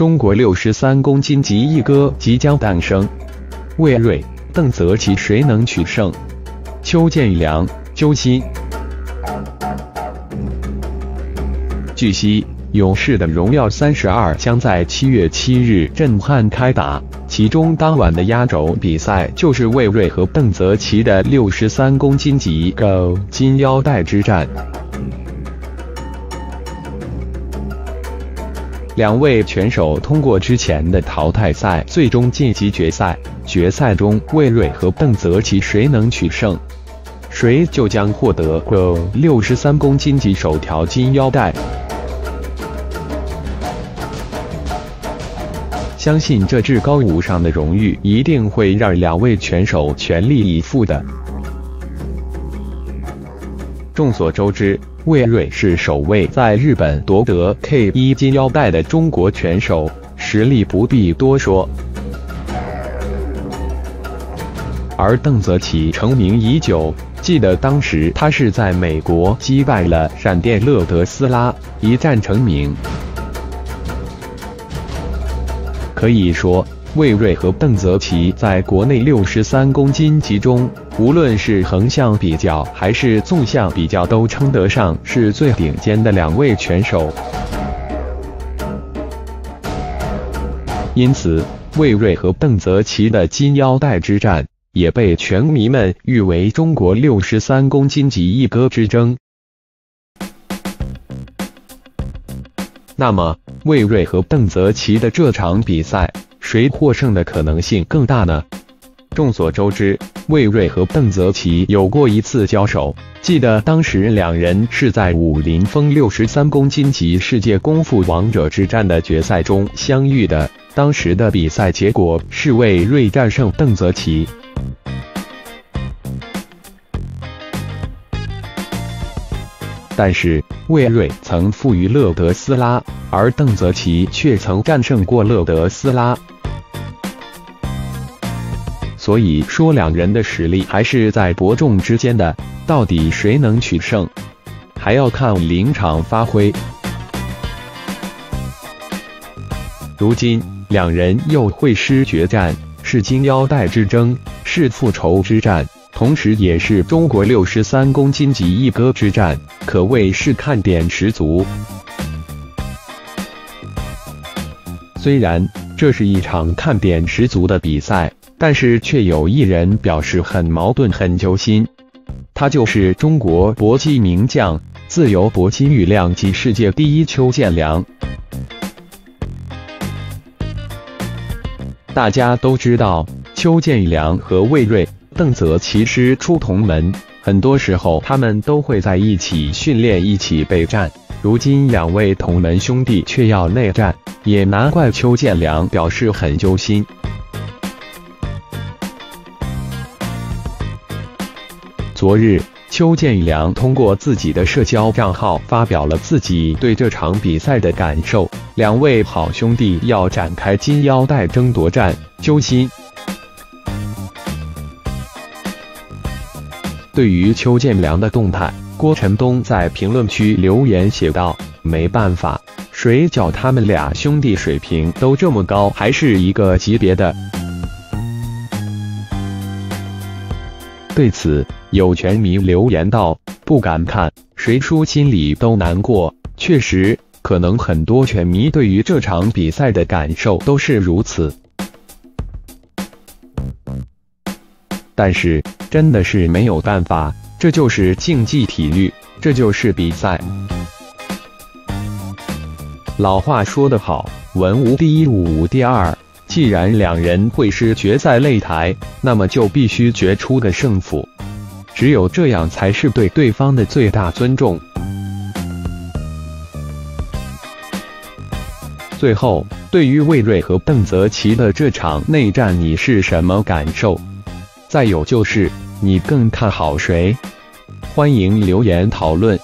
中国六十三公斤级一哥即将诞生，魏瑞、邓泽奇谁能取胜？邱建良、揪心。据悉，勇士的荣耀三十二将在七月七日震撼开打，其中当晚的压轴比赛就是魏瑞和邓泽奇的六十三公斤级 Go 金腰带之战。两位拳手通过之前的淘汰赛，最终晋级决赛。决赛中，魏睿和邓泽奇谁能取胜，谁就将获得六十三公斤级首条金腰带。相信这至高无上的荣誉，一定会让两位拳手全力以赴的。众所周知。魏睿是首位在日本夺得 K 一金腰带的中国拳手，实力不必多说。而邓泽奇成名已久，记得当时他是在美国击败了闪电勒德斯拉，一战成名。可以说。魏瑞和邓泽奇在国内六十三公斤级中，无论是横向比较还是纵向比较，都称得上是最顶尖的两位拳手。因此，魏瑞和邓泽奇的金腰带之战，也被拳迷们誉为中国六十三公斤级一哥之争。那么，魏瑞和邓泽奇的这场比赛？谁获胜的可能性更大呢？众所周知，魏锐和邓泽奇有过一次交手，记得当时两人是在武林风六十三公斤级世界功夫王者之战的决赛中相遇的。当时的比赛结果是魏锐战胜邓泽奇。但是魏睿曾负于勒德斯拉，而邓泽奇却曾战胜过勒德斯拉。所以说，两人的实力还是在伯仲之间的。到底谁能取胜，还要看临场发挥。如今两人又会师决战，是金腰带之争，是复仇之战，同时也是中国六十三公斤级一哥之战，可谓是看点十足。虽然这是一场看点十足的比赛。但是却有一人表示很矛盾、很揪心，他就是中国搏击名将、自由搏击羽量级世界第一邱建良。大家都知道，邱建良和魏瑞、邓泽奇师出同门，很多时候他们都会在一起训练、一起备战。如今两位同门兄弟却要内战，也难怪邱建良表示很揪心。昨日，邱建良通过自己的社交账号发表了自己对这场比赛的感受。两位好兄弟要展开金腰带争夺战，揪心。对于邱建良的动态，郭晨东在评论区留言写道：“没办法，谁叫他们俩兄弟水平都这么高，还是一个级别的。”对此，有拳迷留言道：“不敢看，谁输心里都难过。”确实，可能很多拳迷对于这场比赛的感受都是如此。但是，真的是没有办法，这就是竞技体育，这就是比赛。老话说得好，文无第一，武无第二。既然两人会师决赛擂台，那么就必须决出个胜负，只有这样才是对对方的最大尊重。最后，对于魏瑞和邓泽奇的这场内战，你是什么感受？再有就是，你更看好谁？欢迎留言讨论。